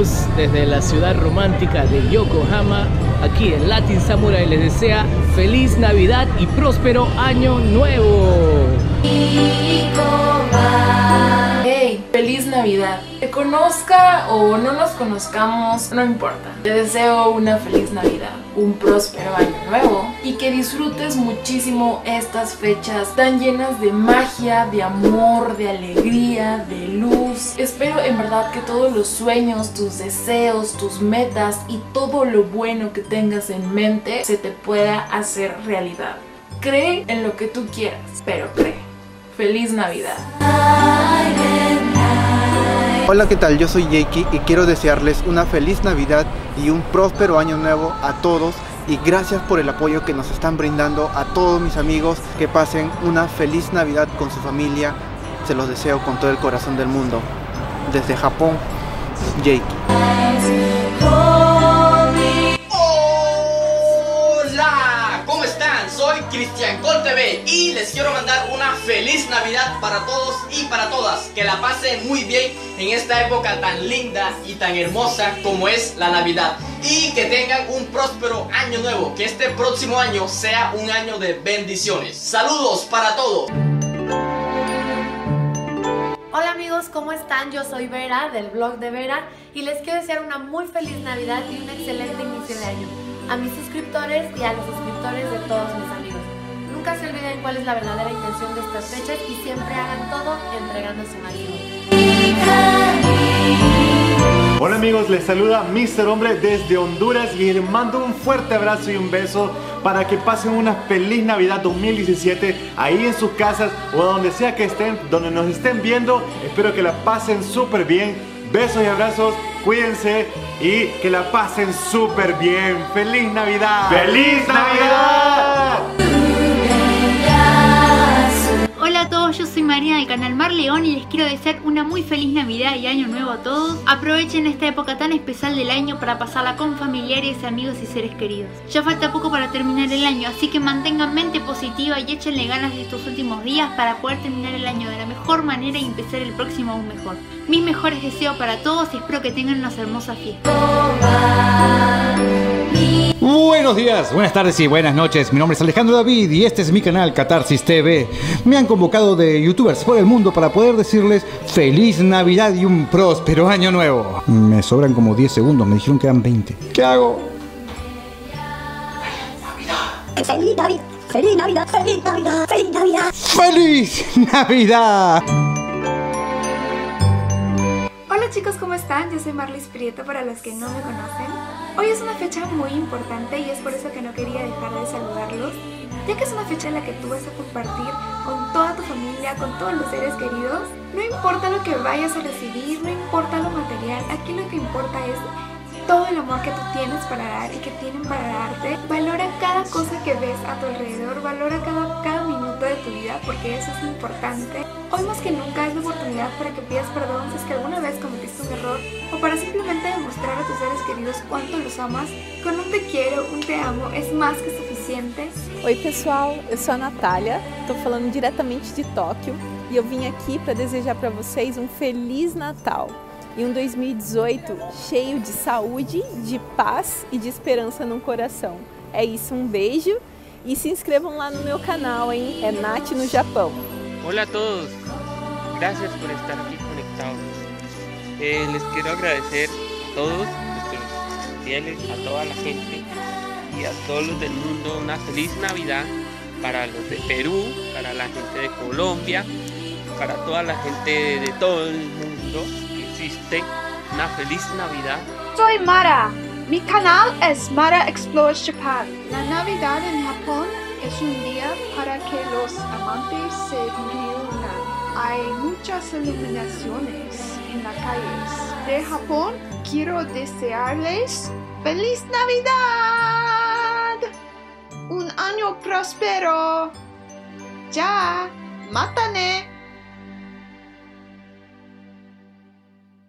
desde la ciudad romántica de Yokohama, aquí en Latin Samurai les desea feliz Navidad y próspero año nuevo. Hey, feliz Navidad. Conozca o no nos conozcamos, no importa. Te deseo una feliz Navidad, un próspero año nuevo y que disfrutes muchísimo estas fechas tan llenas de magia, de amor, de alegría, de luz. Espero en verdad que todos los sueños, tus deseos, tus metas y todo lo bueno que tengas en mente se te pueda hacer realidad. Cree en lo que tú quieras, pero cree. Feliz Navidad. Hola, ¿qué tal? Yo soy Jakey y quiero desearles una feliz Navidad y un próspero año nuevo a todos y gracias por el apoyo que nos están brindando a todos mis amigos que pasen una feliz Navidad con su familia. Se los deseo con todo el corazón del mundo. Desde Japón, Jakey. Cristian Col TV y les quiero mandar una feliz Navidad para todos y para todas. Que la pasen muy bien en esta época tan linda y tan hermosa como es la Navidad. Y que tengan un próspero año nuevo. Que este próximo año sea un año de bendiciones. Saludos para todos. Hola amigos, ¿cómo están? Yo soy Vera del blog de Vera y les quiero desear una muy feliz Navidad y un excelente inicio de año a mis suscriptores y a los suscriptores de todos mis amigos. Nunca se olviden cuál es la verdadera intención de estas fechas y siempre hagan todo entregando su máximo. Hola amigos, les saluda Mr. Hombre desde Honduras y les mando un fuerte abrazo y un beso para que pasen una feliz Navidad 2017 ahí en sus casas o donde sea que estén, donde nos estén viendo. Espero que la pasen súper bien. Besos y abrazos, cuídense y que la pasen súper bien. ¡Feliz Navidad! ¡Feliz Navidad! Del canal Mar León y les quiero desear una muy feliz Navidad y Año Nuevo a todos. Aprovechen esta época tan especial del año para pasarla con familiares, amigos y seres queridos. Ya falta poco para terminar el año, así que mantengan mente positiva y échenle ganas de estos últimos días para poder terminar el año de la mejor manera y empezar el próximo aún mejor. Mis mejores deseos para todos y espero que tengan unas hermosas fiestas. Buenos días, buenas tardes y buenas noches. Mi nombre es Alejandro David y este es mi canal Catarsis TV. Me han convocado de youtubers por el mundo para poder decirles feliz Navidad y un próspero año nuevo. Me sobran como 10 segundos, me dijeron que eran 20. ¿Qué hago? ¡Feliz Navidad! ¡Feliz Navidad! ¡Feliz Navidad! ¡Feliz Navidad! ¡Feliz Navidad! Chicos, ¿cómo están? Yo soy Marlis Prieto para los que no me conocen. Hoy es una fecha muy importante y es por eso que no quería dejar de saludarlos, ya que es una fecha en la que tú vas a compartir con toda tu familia, con todos los seres queridos. No importa lo que vayas a recibir, no importa lo material, aquí lo que importa es todo el amor que tú tienes para dar y que tienen para darte. Valora cada cosa que ves a tu alrededor, valora cada, vida porque eso es importante. Hoy más que nunca es la oportunidad para que pidas perdón si es que alguna vez cometiste un error o para simplemente demostrar a tus seres queridos cuánto los amas. Con un te quiero, un te amo es más que suficiente. Oi pessoal, eu sou a Natália, estou falando diretamente de Tóquio e eu vim aqui para desejar para vocês um feliz Natal e um 2018 cheio de saúde, de paz e de esperança no coração. É isso, um beijo e se inscrevam lá no meu canal, hein? É Nath no Japão. Hola a todos, gracias por estar aquí conectados. Eh, les quiero agradecer a todos nuestros fieles, a toda la gente y a todos los del mundo una feliz Navidad para los de Perú, para la gente de Colombia, para toda la gente de todo el mundo existe una feliz Navidad. Soy Mara. Mi canal es Mara Explores Japan. La Navidad en Japón es un día para que los amantes se reúnan. Hay muchas iluminaciones en las calles de Japón. Quiero desearles feliz Navidad. Un año próspero. Ya.